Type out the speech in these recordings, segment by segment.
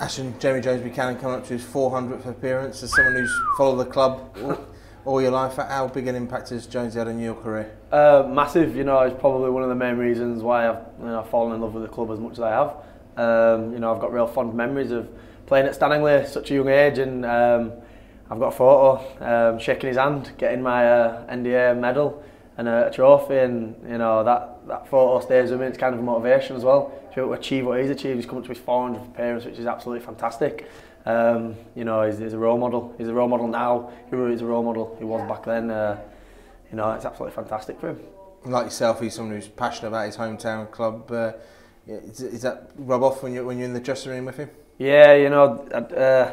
Ashton, Jamie Jones Buchanan coming up to his 400th appearance as someone who's followed the club all, all your life. How big an impact has Jones had on your career? Uh, massive, you know, it's probably one of the main reasons why I've you know, fallen in love with the club as much as I have. Um, you know, I've got real fond memories of playing at Stanningley at such a young age and um, I've got a photo um, shaking his hand, getting my uh, NDA medal and a, a trophy and you know that, that photo stays with me, it's kind of a motivation as well to be able to achieve what he's achieved. He's come up to his 400 appearance which is absolutely fantastic. Um, you know, he's, he's a role model. He's a role model now. He was a role model. He was back then. Uh, you know, it's absolutely fantastic for him. Like yourself, he's someone who's passionate about his hometown club. Uh, is, is that rub off when you're when you're in the dressing room with him? Yeah, you know, uh,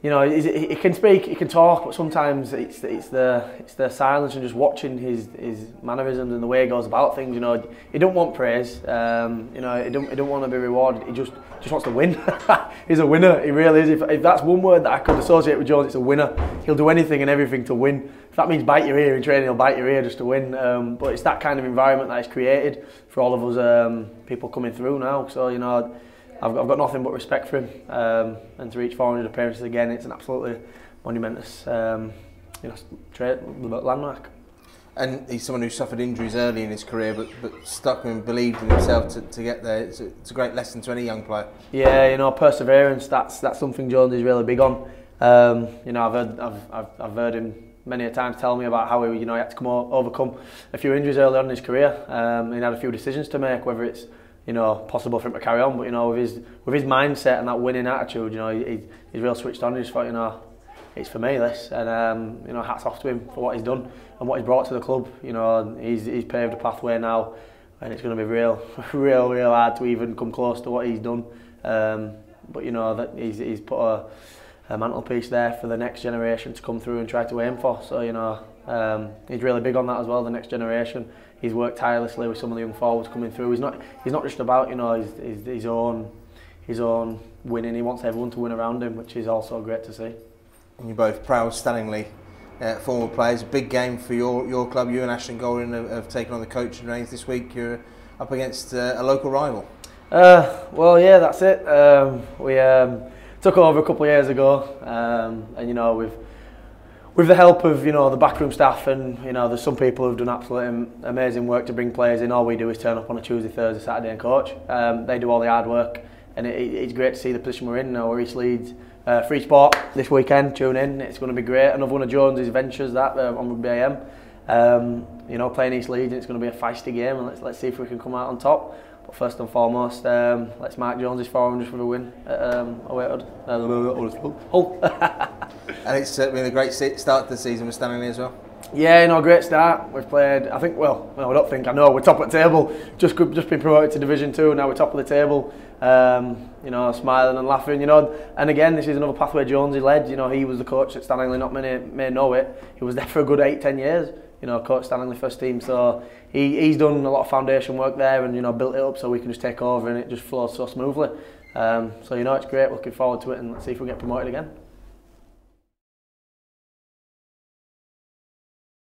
you know, he, can speak, he can talk, but sometimes it's it's the it's the silence and just watching his his mannerisms and the way he goes about things. You know, he don't want praise. Um, you know, he don't he don't want to be rewarded. He just just wants to win. He's a winner. He really is. If, if that's one word that I could associate with Jones, it's a winner. He'll do anything and everything to win. If that means bite your ear in training, he'll bite your ear just to win. Um, but it's that kind of environment that he's created for all of us um, people coming through now. So you know. I've got, I've got nothing but respect for him. Um, and to reach 400 appearances again, it's an absolutely monumentous um, you know, trait, landmark. And he's someone who suffered injuries early in his career, but, but stuck and believed in himself to, to get there. It's a, it's a great lesson to any young player. Yeah, you know, perseverance. That's that's something Jones is really big on. Um, you know, I've heard I've, I've, I've heard him many a times tell me about how he, you know, he had to come overcome a few injuries early on in his career. Um, he had a few decisions to make, whether it's you know, possible for him to carry on. But you know, with his with his mindset and that winning attitude, you know, he, he's real switched on. He just thought, you know, it's for me this, and um, you know, hats off to him for what he's done and what he's brought to the club. You know, he's he's paved a pathway now, and it's going to be real, real, real hard to even come close to what he's done. Um, but you know that he's he's put a, a mantelpiece there for the next generation to come through and try to aim for. So you know, um, he's really big on that as well. The next generation he's worked tirelessly with some of the young forwards coming through. He's not he's not just about you know his, his, his own his own winning. He wants everyone to win around him, which is also great to see. And you're both proud, Stanningley uh, former players. Big game for your your club. You and Ashton Golding have, have taken on the coaching reins this week. You're up against uh, a local rival. Uh, well, yeah, that's it. Um, we um, took over a couple of years ago, um, and you know we've with the help of you know the backroom staff and you know there's some people who've done absolutely amazing work to bring players in. All we do is turn up on a Tuesday, Thursday, Saturday and coach. Um, they do all the hard work, and it, it's great to see the position we're in now. We're East Leeds. Uh, free sport this weekend. Tune in. It's going to be great. Another one of Jones's ventures that uh, on Rugby AM. Um, you know, playing East Leeds, it's going to be a feisty game, and let's let's see if we can come out on top. But first and foremost, um, let's mark Jones's 400 for the win at um, away at Hull. and it's been a great start to the season with Stanley as well. Yeah, you know, great start. We've played. I think. Well, no, I don't think. I know we're top of the table. Just just been promoted to Division Two. Now we're top of the table. Um, you know, smiling and laughing. You know, and again, this is another pathway Jonesy led. You know, he was the coach at Stanley. Not many may know it. He was there for a good eight, ten years you know, coach Stanley first team. So he, he's done a lot of foundation work there and, you know, built it up so we can just take over and it just flows so smoothly. Um, so, you know, it's great. Looking forward to it and let's see if we get promoted again.